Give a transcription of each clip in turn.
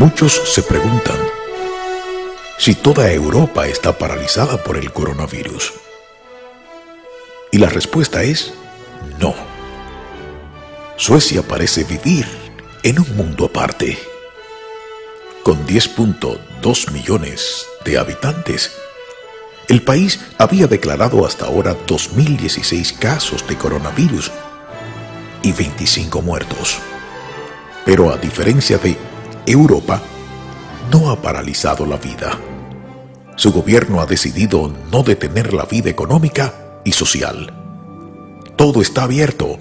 Muchos se preguntan si toda Europa está paralizada por el coronavirus. Y la respuesta es no. Suecia parece vivir en un mundo aparte. Con 10.2 millones de habitantes, el país había declarado hasta ahora 2.016 casos de coronavirus y 25 muertos. Pero a diferencia de Europa, no ha paralizado la vida. Su gobierno ha decidido no detener la vida económica y social. Todo está abierto.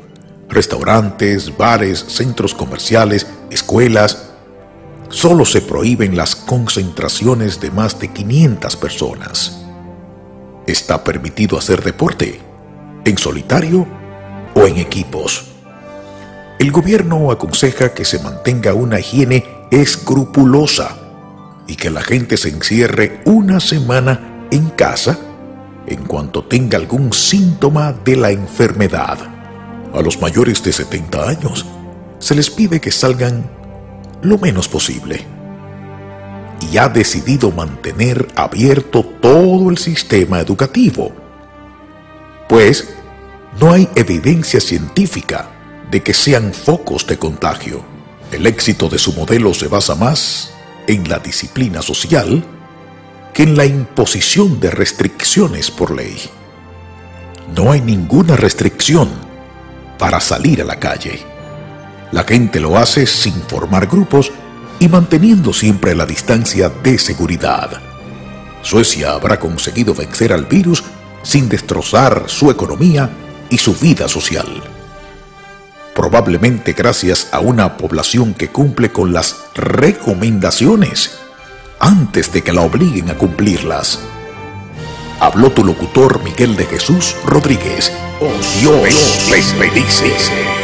Restaurantes, bares, centros comerciales, escuelas. Solo se prohíben las concentraciones de más de 500 personas. Está permitido hacer deporte, en solitario o en equipos. El gobierno aconseja que se mantenga una higiene escrupulosa y que la gente se encierre una semana en casa en cuanto tenga algún síntoma de la enfermedad. A los mayores de 70 años se les pide que salgan lo menos posible. Y ha decidido mantener abierto todo el sistema educativo, pues no hay evidencia científica de que sean focos de contagio. El éxito de su modelo se basa más en la disciplina social que en la imposición de restricciones por ley. No hay ninguna restricción para salir a la calle. La gente lo hace sin formar grupos y manteniendo siempre la distancia de seguridad. Suecia habrá conseguido vencer al virus sin destrozar su economía y su vida social probablemente gracias a una población que cumple con las recomendaciones antes de que la obliguen a cumplirlas. Habló tu locutor Miguel de Jesús Rodríguez. Dios les bendice.